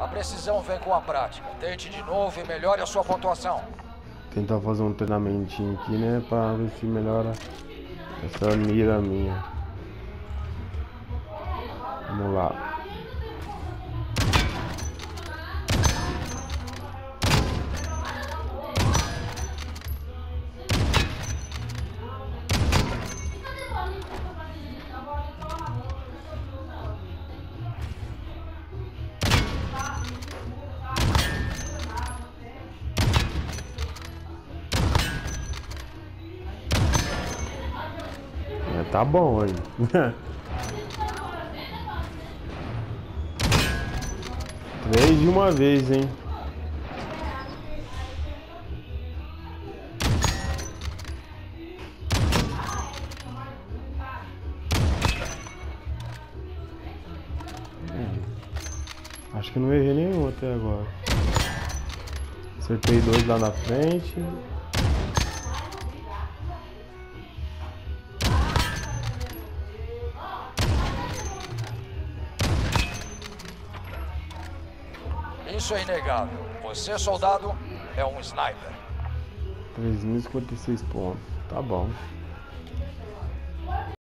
A precisão vem com a prática. Tente de novo e melhore a sua pontuação. Tentar fazer um treinamentinho aqui, né? Pra ver se melhora essa mira minha. Vamos lá. Tá bom aí. Três de uma vez, hein? É. Acho que não errei nenhum até agora. Acertei dois lá na frente. Isso é inegável. Você, soldado, é um sniper. 3.056 pontos. Tá bom.